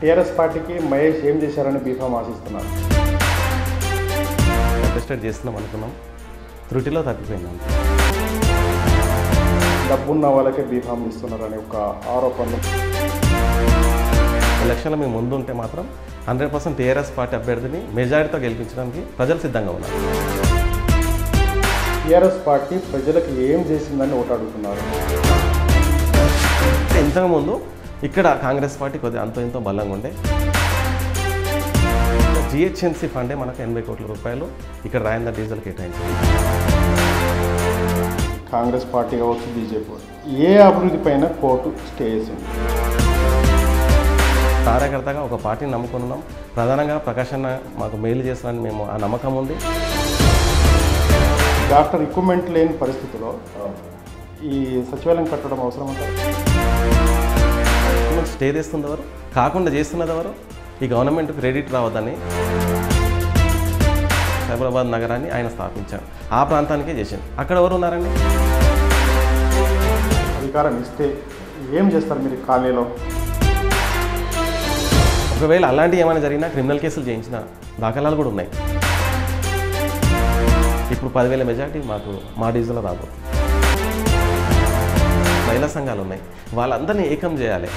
TRS పార్టీకి మహేష్ ఏం చేశారని బీఫామ్ ఆశిస్తున్నారు. కంటెస్టెడ్ చేస్తున్నాం అనుకున్నాం. త్రుటిలో తప్పిపోయింది డబ్బున్న వాళ్ళకే బీఫామ్ ఇస్తున్నారని ఒక ఆరోపణలు. ఎలక్షన్లో మేము ముందు ఉంటే మాత్రం హండ్రెడ్ పర్సెంట్ టీఆర్ఎస్ పార్టీ అభ్యర్థిని మెజారిటీతో గెలిపించడానికి ప్రజలు సిద్ధంగా ఉన్నారు. టీఆర్ఎస్ పార్టీ ప్రజలకు ఏం చేసిందని ఒకటి అడుగుతున్నారు. ఇంతకుముందు ఇక్కడ కాంగ్రెస్ పార్టీ కొద్దిగా అంతో ఇంతో బలంగా ఉండే. జిహెచ్ఎంసీ ఫండే మనకు ఎనభై కోట్ల రూపాయలు ఇక్కడ రాయంద డీజిల్ కేటాయించింది కాంగ్రెస్ పార్టీ కావచ్చు బీజేపీ ఏ అభివృద్ధి పైన కోర్టు స్టే చేసింది? కార్యకర్తగా ఒక పార్టీని నమ్ముకుని ఉన్నాం ప్రధానంగా ప్రకాష్ అన్న మాకు మేలు చేస్తారని మేము ఆ నమ్మకం ఉంది. డాక్టర్ ఎక్విప్మెంట్ లేని పరిస్థితిలో ఈ సచివాలయం కట్టడం అవసరం అంటారు గవర్నమెంట్ స్టే చేస్తుంది ఎవరు కాకుండా చేస్తున్నది ఎవరు ఈ గవర్నమెంట్ క్రెడిట్ రావద్దని సైబరాబాద్ నగరాన్ని ఆయన స్థాపించాడు ఆ ప్రాంతానికే చేసింది. అక్కడ ఎవరు ఉన్నారండి? అధికారం ఇస్తే ఏం చేస్తారు మీరు కాలనీలో? ఒకవేళ అలాంటివి ఏమైనా జరిగినా క్రిమినల్ కేసులు చేయించిన దాఖలాలు కూడా ఉన్నాయి. ఇప్పుడు పదివేల మెజార్టీ మాకు మా డీజిల్లో రాబోతుంది. మహిళా సంఘాలు ఉన్నాయి వాళ్ళందరినీ ఏకం చేయాలి.